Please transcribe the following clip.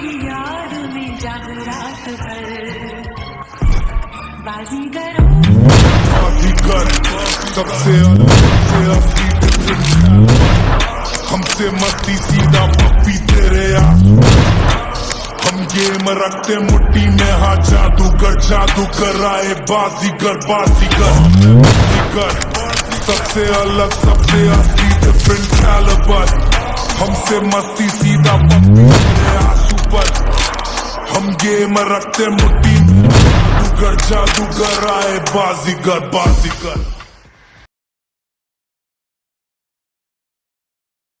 तेरी याद में रात भर। सबसे असली हमसे मस्ती सीधा पप्पी तेरे हम गेम रखते मुट्ठी में हाँ जादूगर जादू कराए बाजीगर बाजीगर। बाजीगर, सबसे अलग, सबसे असली डिफरेंट हमसे मस्ती सीधा पप्पी हम गेम रखते मुट्ठी में जादूगर जादूगर आए बाजीगर बाजीगर।